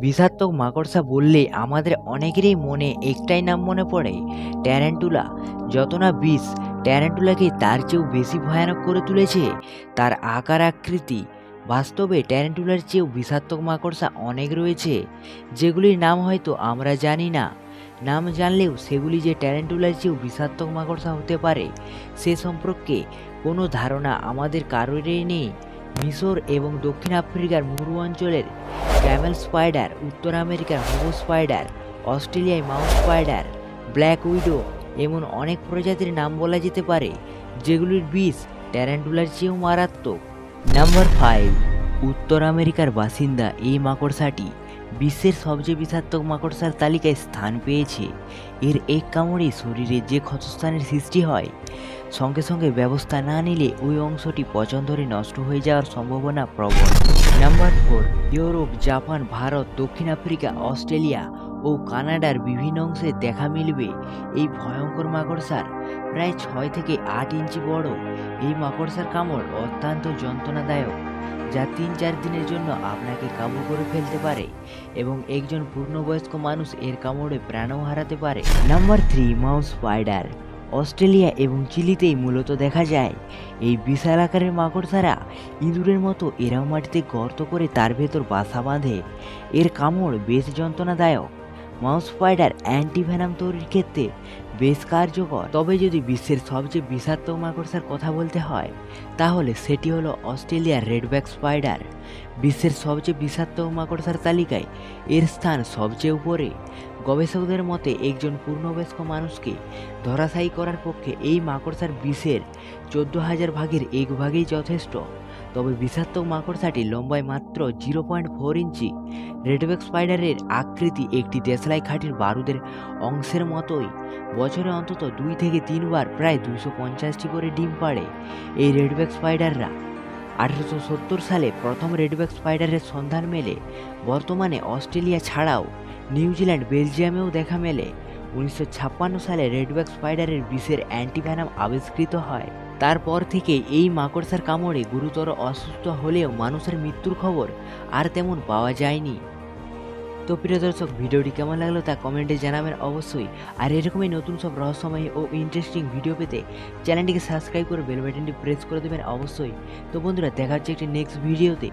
বিষাক্তক মাকড়সা বললে আমাদের অনেকেরই মনে একটাই নাম মনে পড়ে, ট্যারেন্টুলা। যত না বিষ, ট্যারেন্টুলাকে তার চেয়েও বেশি ভয়ানক করে তুলেছে। তার আকার আকৃতি। বাস্তবে ট্যারেন্টুলার চেয়েও বিষাত্মক মাকড়সা অনেক রয়েছে, যেগুলির নাম হয়তো আমরা জানি না। নাম জানলেও সেগুলি যে ট্যারেন্টুলার চেয়েও বিষাত্মক মাকড়সা হতে পারে, সে সম্পর্কে কোনো ধারণা আমাদের কারোরই নেই। মিশর এবং দক্ষিণ আফ্রিকার মরু অঞ্চলের ক্যামেল স্পাইডার, উত্তর আমেরিকার হোমো স্পাইডার, অস্ট্রেলিয়ায় মাউন্ট স্পাইডার, ব্ল্যাক উইডো এমন অনেক প্রজাতির নাম বলা যেতে পারে, যেগুলির বিষ ট্যারেন্টুলার চেয়েও মারাত্মক। নাম্বার ফাইভ, উত্তর আমেরিকার বাসিন্দা এই মাকড়সাটি বিশ্বের সবচেয়ে বিষাক্তক মাকড়সার তালিকায় স্থান পেয়েছে। এর এক কামড়ে শরীরে যে ক্ষতস্থানের সৃষ্টি হয়, সঙ্গে সঙ্গে ব্যবস্থা না নিলে ওই অংশটি পচন ধরে নষ্ট হয়ে যাওয়ার সম্ভাবনা প্রবল। Number four, Europe, Japan, Bharat, দক্ষিণ আফ্রিকা, অস্ট্রেলিয়া ও কানাডার বিভিন্ন অংশে দেখা মিলবে। এই ভয়ঙ্কর মাকড়সার প্রায় ছয় থেকে আট ইঞ্চি বড়। এই মাকড়সার কামড় অত্যন্ত যন্ত্রণাদায়ক, যা তিন চার দিনের জন্য আপনাকে কাবু করে ফেলতে পারে এবং একজন পূর্ণবয়স্ক মানুষ এর কামড়ে প্রাণও হারাতে পারে। Number three, mouse spider. Australia এবং চিলিতেই মূলত দেখা যায়, এই বিশাল আকারের মাকড়সারা ইঁদুরের মতো এরাও মাটিতে গর্ত করে তার ভেতর বাসা বাঁধে। এর কামড় বেশ যন্ত্রণাদায়ক মাউস স্পাইডার অ্যান্টিভেনাম তৈরির ক্ষেত্রে বেশ কার্যকর। তবে যদি বিশ্বের সবচেয়ে বিষাক্ত মাকড়সার কথা বলতে হয়, তাহলে সেটি হলো অস্ট্রেলিয়ার রেডব্যাক স্পাইডার। বিশ্বের সবচেয়ে বিষাক্ত মাকড়সার তালিকায় এর স্থান সবচেয়ে উপরে। গবেষকদের মতে, একজন পূর্ণবয়স্ক মানুষকে ধরাশায়ী করার পক্ষে এই মাকড়সার বিষের চোদ্দ হাজার ভাগের এক ভাগেই যথেষ্ট। তবে বিষাক্ত মাকড়সাটি লম্বায় মাত্র zero point four inch. Redback স্পাইডারের আকৃতি একটি দেশলাই খাঁটির বারুদের অংশের মতোই। বছরে অন্তত দুই থেকে তিনবার প্রায় দুশো পঞ্চাশটি করে ডিম পাড়ে এই রেডব্যাক স্পাইডাররা আঠেরোশো সত্তর সালে প্রথম রেডব্যাক স্পাইডারের সন্ধান মেলে। বর্তমানে অস্ট্রেলিয়া ছাড়াও নিউজিল্যান্ড, বেলজিয়ামেও দেখা মেলে। উনিশশো ছাপ্পান্ন সালে রেডব্যাক স্পাইডারের বিষের অ্যান্টিভ্যানাম আবিষ্কৃত হয়। তারপর থেকে এই মাকড়সার কামড়ে গুরুতর অসুস্থ হলেও মানুষের মৃত্যুর খবর আর তেমন পাওয়া যায়নি। তো প্রিয় দর্শক, ভিডিওটি কেমন লাগল তা কমেন্টে জানাবেন অবশ্যই। আর এরকমই নতুন সব রহস্যময় ও ইন্টারেস্টিং ভিডিও পেতে চ্যানেলটিকে সাবস্ক্রাইব করে বেল বাটনটি প্রেস করে দেবেন অবশ্যই। তো বন্ধুরা, দেখা হচ্ছে একটি নেক্সট ভিডিওতে